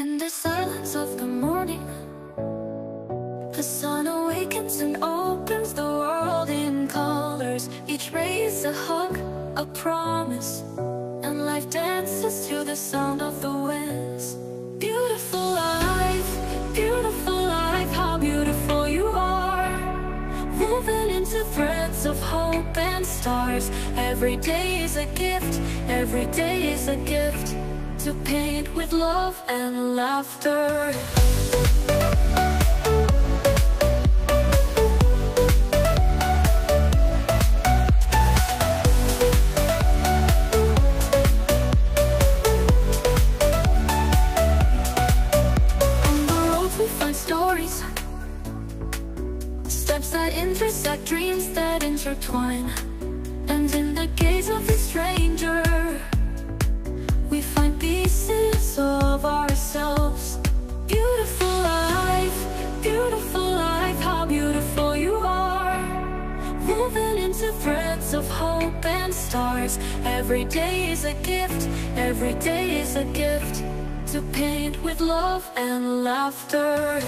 In the silence of the morning, the sun awakens and opens the world in colors. Each ray is a hug, a promise, and life dances to the sound of the winds. Beautiful life, beautiful life, how beautiful you are. Woven into threads of hope and stars. Every day is a gift, every day is a gift to paint with love and laughter. Stories, steps that intersect, dreams that intertwine, Woven into threads of hope and stars. Every day is a gift, every day is a gift to paint with love and laughter.